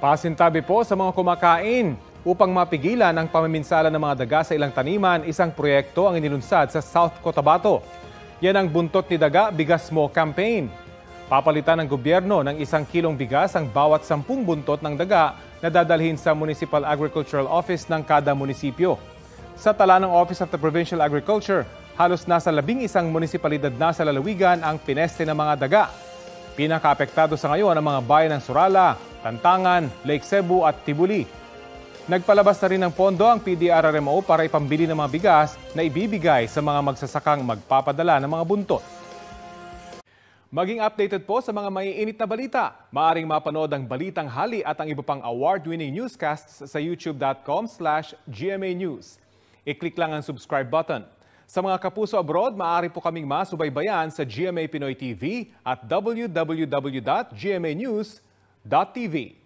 Pasintabi po sa mga kumakain. Upang mapigilan ang pamiminsala ng mga daga sa ilang taniman, isang proyekto ang inilunsad sa South Cotabato. Yan ang Buntot ni Daga Bigas Mo Campaign. Papalitan ng gobyerno ng isang kilong bigas ang bawat sampung buntot ng daga na dadalhin sa Municipal Agricultural Office ng kada munisipyo. Sa tala ng Office of the Provincial Agriculture, halos nasa labing isang munisipalidad na sa lalawigan ang pineste ng mga daga. Pinakaapektado sa ngayon ang mga bayan ng Surala, Tantangan, Lake Cebu at Tibuli. Nagpalabas na rin ng pondo ang PDRRMO para ipambili ng mga bigas na ibibigay sa mga magsasakang magpapadala ng mga buntot. Maging updated po sa mga maiinit na balita. Maaring mapanood ang Balitang Hali at ang iba pang award-winning newscasts sa youtube.com slash GMA News. I-click lang ang subscribe button. Sa mga kapuso abroad, maaari po kaming masubaybayan sa GMA Pinoy TV at Dot www.dot.tv.